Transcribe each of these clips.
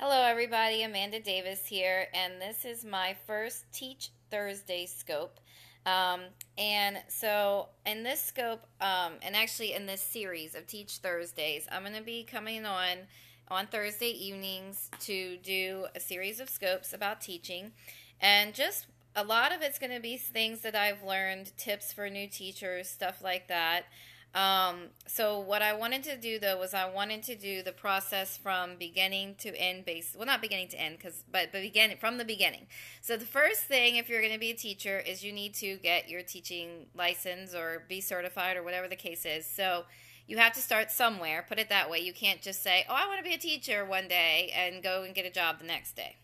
Hello, everybody. Amanda Davis here, and this is my first Teach Thursday scope. Um, and so, in this scope, um, and actually in this series of Teach Thursdays, I'm going to be coming on on Thursday evenings to do a series of scopes about teaching, and just a lot of it's going to be things that I've learned, tips for new teachers, stuff like that. Um, so what I wanted to do though was I wanted to do the process from beginning to end base well not beginning to end cuz but but beginning from the beginning. So the first thing if you're going to be a teacher is you need to get your teaching license or be certified or whatever the case is. So you have to start somewhere, put it that way. You can't just say, "Oh, I want to be a teacher one day" and go and get a job the next day.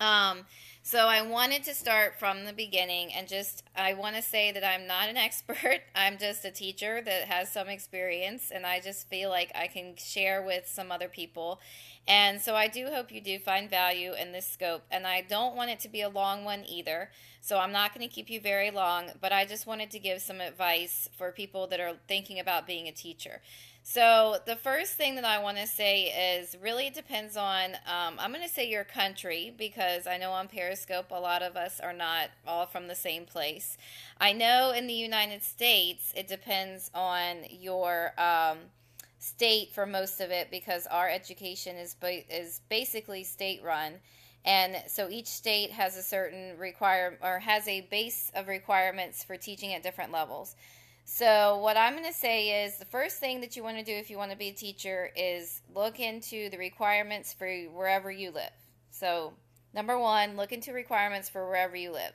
Um, so I wanted to start from the beginning and just, I want to say that I'm not an expert. I'm just a teacher that has some experience, and I just feel like I can share with some other people. And so I do hope you do find value in this scope. And I don't want it to be a long one either. So I'm not going to keep you very long, but I just wanted to give some advice for people that are thinking about being a teacher. So the first thing that I want to say is really depends on, um, I'm going to say your country because I know on Periscope a lot of us are not all from the same place. I know in the United States it depends on your um, state for most of it because our education is, is basically state run. And so each state has a certain require or has a base of requirements for teaching at different levels. So, what I'm going to say is the first thing that you want to do if you want to be a teacher is look into the requirements for wherever you live. So, number one, look into requirements for wherever you live.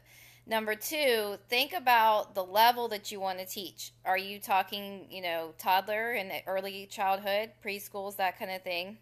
Number two, think about the level that you want to teach. Are you talking, you know, toddler and early childhood, preschools, that kind of thing?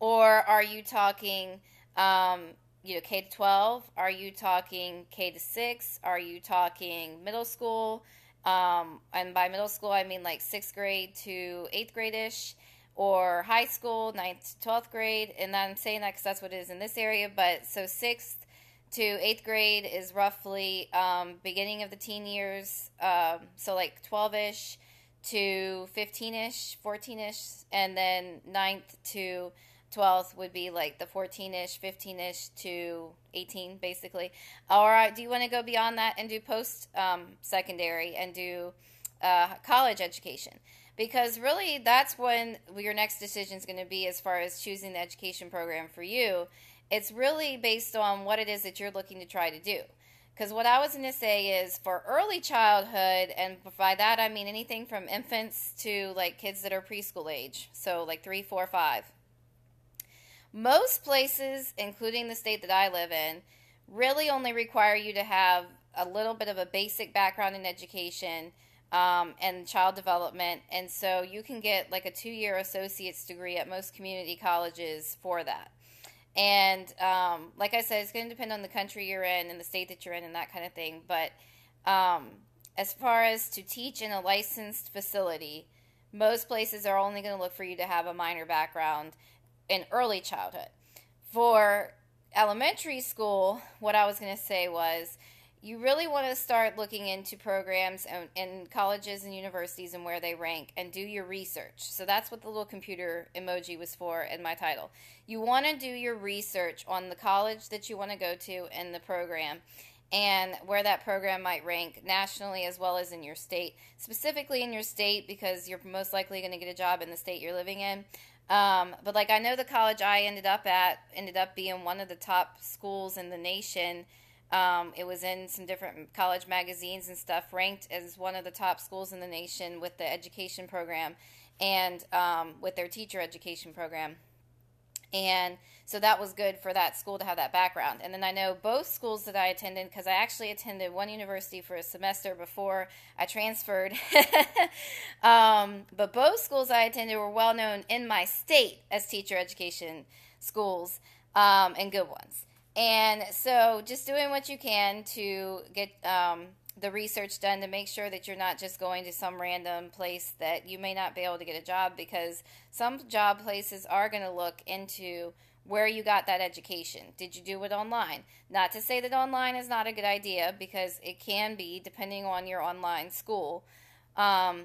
Or are you talking, um, you know, K to 12? Are you talking K to 6? Are you talking middle school? Um, and by middle school, I mean like sixth grade to eighth grade ish, or high school, ninth to 12th grade. And I'm saying that because that's what it is in this area. But so sixth to eighth grade is roughly um, beginning of the teen years. Um, so like 12 ish to 15 ish, 14 ish. And then ninth to 12th would be like the 14ish 15ish to 18 basically all right do you want to go beyond that and do post um, secondary and do uh, college education because really that's when your next decision is going to be as far as choosing the education program for you it's really based on what it is that you're looking to try to do because what i was going to say is for early childhood and by that i mean anything from infants to like kids that are preschool age so like three four five most places, including the state that I live in, really only require you to have a little bit of a basic background in education um, and child development. And so you can get like a two year associate's degree at most community colleges for that. And um, like I said, it's going to depend on the country you're in and the state that you're in and that kind of thing. But um, as far as to teach in a licensed facility, most places are only going to look for you to have a minor background in early childhood. For elementary school, what I was going to say was you really want to start looking into programs and, in colleges and universities and where they rank and do your research. So that's what the little computer emoji was for in my title. You want to do your research on the college that you want to go to and the program and where that program might rank nationally as well as in your state. Specifically in your state because you're most likely going to get a job in the state you're living in. Um, but like I know the college I ended up at ended up being one of the top schools in the nation. Um, it was in some different college magazines and stuff, ranked as one of the top schools in the nation with the education program and um, with their teacher education program. And so that was good for that school to have that background. And then I know both schools that I attended, because I actually attended one university for a semester before I transferred. um, but both schools I attended were well known in my state as teacher education schools um, and good ones. And so just doing what you can to get um, the research done to make sure that you're not just going to some random place that you may not be able to get a job because some job places are going to look into where you got that education. Did you do it online? Not to say that online is not a good idea because it can be depending on your online school. Um,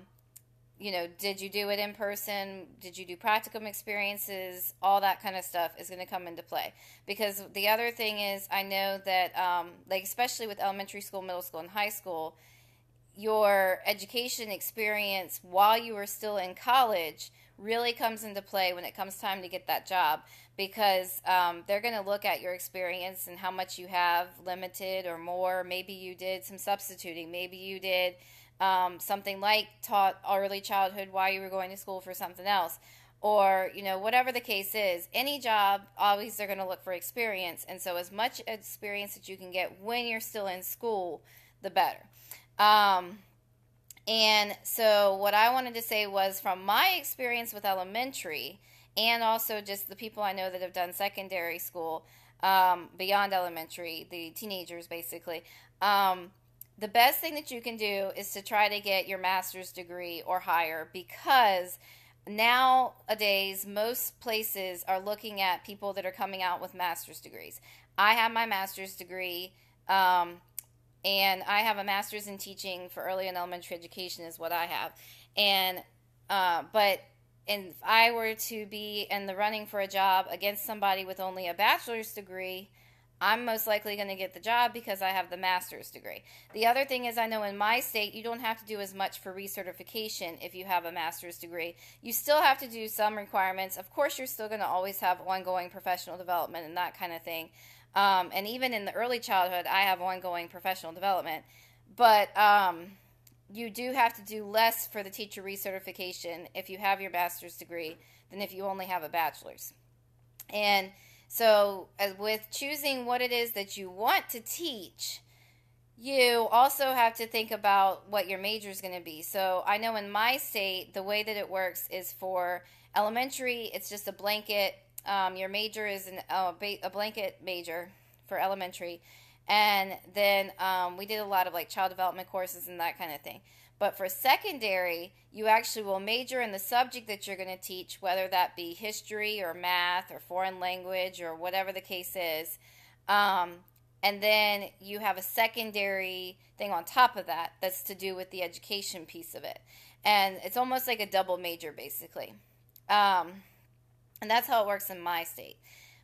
you know, did you do it in person? Did you do practicum experiences? All that kind of stuff is going to come into play. Because the other thing is, I know that, um, like, especially with elementary school, middle school, and high school, your education experience while you were still in college really comes into play when it comes time to get that job because um, they're going to look at your experience and how much you have limited or more. Maybe you did some substituting. Maybe you did um, something like taught early childhood while you were going to school for something else or you know whatever the case is any job always they're going to look for experience and so as much experience that you can get when you're still in school the better um, and so what i wanted to say was from my experience with elementary and also just the people i know that have done secondary school um, beyond elementary the teenagers basically um, the best thing that you can do is to try to get your master's degree or higher because nowadays most places are looking at people that are coming out with master's degrees. I have my master's degree, um, and I have a master's in teaching for early and elementary education is what I have, and uh, but if I were to be in the running for a job against somebody with only a bachelor's degree, I'm most likely going to get the job because I have the master's degree. The other thing is, I know in my state, you don't have to do as much for recertification if you have a master's degree. You still have to do some requirements. Of course, you're still going to always have ongoing professional development and that kind of thing. Um, and even in the early childhood, I have ongoing professional development. But um, you do have to do less for the teacher recertification if you have your master's degree than if you only have a bachelor's. And so, as with choosing what it is that you want to teach, you also have to think about what your major is going to be. So, I know in my state, the way that it works is for elementary, it's just a blanket. Um, your major is an, uh, a blanket major for elementary. And then um, we did a lot of like child development courses and that kind of thing. But for secondary, you actually will major in the subject that you're going to teach, whether that be history or math or foreign language or whatever the case is. Um, and then you have a secondary thing on top of that that's to do with the education piece of it. And it's almost like a double major, basically. Um, and that's how it works in my state.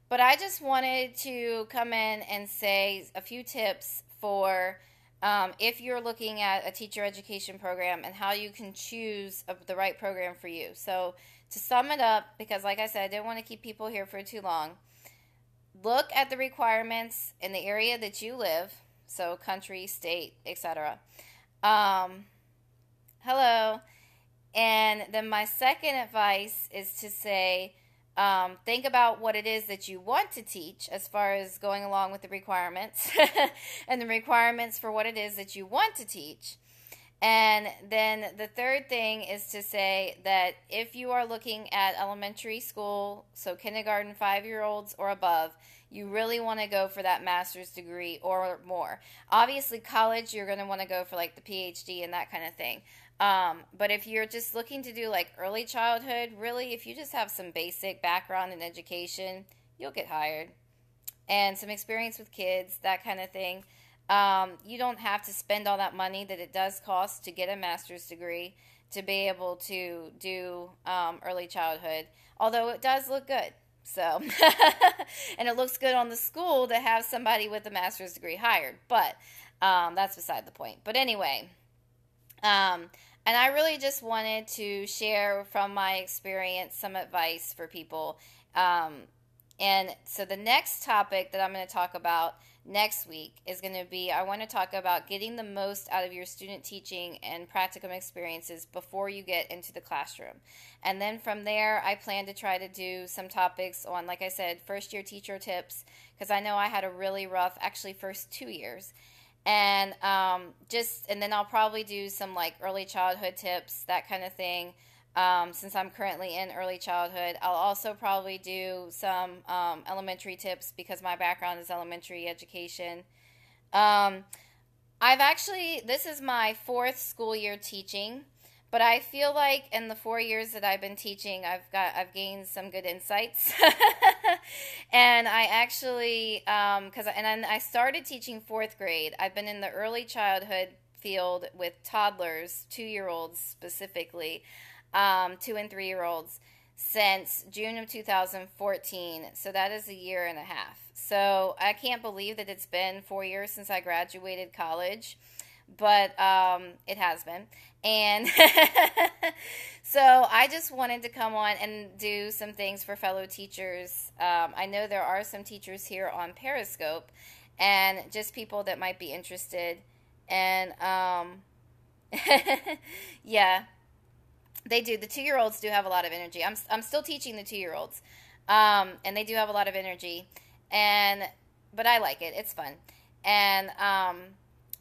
But I just wanted to come in and say a few tips for um, if you're looking at a teacher education program and how you can choose a, the right program for you. So, to sum it up, because like I said, I didn't want to keep people here for too long, look at the requirements in the area that you live, so country, state, etc. Um, hello. And then my second advice is to say, um, think about what it is that you want to teach as far as going along with the requirements and the requirements for what it is that you want to teach. And then the third thing is to say that if you are looking at elementary school, so kindergarten, five year olds or above, you really want to go for that master's degree or more. Obviously, college, you're going to want to go for like the PhD and that kind of thing. Um, but if you're just looking to do like early childhood, really, if you just have some basic background in education, you'll get hired. And some experience with kids, that kind of thing. Um, you don't have to spend all that money that it does cost to get a master's degree to be able to do um, early childhood, although it does look good. So, and it looks good on the school to have somebody with a master's degree hired, but um, that's beside the point. But anyway, um, and I really just wanted to share from my experience some advice for people. Um, and so the next topic that I'm going to talk about next week is going to be I want to talk about getting the most out of your student teaching and practicum experiences before you get into the classroom. And then from there, I plan to try to do some topics on, like I said, first year teacher tips, because I know I had a really rough, actually, first two years and um, just and then I'll probably do some like early childhood tips, that kind of thing. Um, since I'm currently in early childhood, I'll also probably do some um, elementary tips because my background is elementary education. Um, I've actually this is my fourth school year teaching. But I feel like in the four years that I've been teaching, I've got I've gained some good insights, and I actually because um, and I started teaching fourth grade. I've been in the early childhood field with toddlers, two year olds specifically. um, two and three year olds since June of 2014. So that is a year and a half. So I can't believe that it's been four years since I graduated college, but um, it has been. And so I just wanted to come on and do some things for fellow teachers. Um, I know there are some teachers here on Periscope and just people that might be interested. And um, yeah, they do. The two year olds do have a lot of energy. I'm, I'm still teaching the two year olds, um, and they do have a lot of energy. And but I like it. It's fun. And um,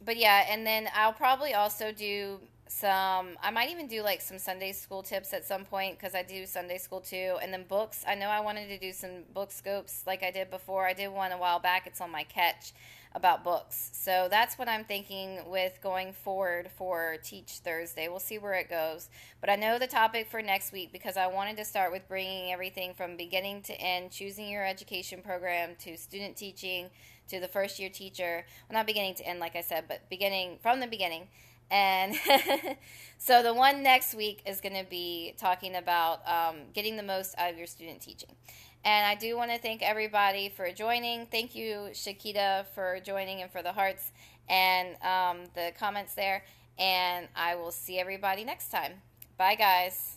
but yeah, and then I'll probably also do some i might even do like some sunday school tips at some point because i do sunday school too and then books. I know i wanted to do some book scopes like i did before. I did one a while back. It's on my Katch about books. So that's what i'm thinking with going forward for teach thursday. We'll see where it goes. But i know the topic for next week because i wanted to start with bringing everything from beginning to end choosing your education program to student teaching to the first year teacher well not beginning to end like i said but beginning from the beginning and so the one next week is going to be talking about um, getting the most out of your student teaching. And I do want to thank everybody for joining. Thank you, Shakita, for joining and for the hearts and um, the comments there. And I will see everybody next time. Bye, guys.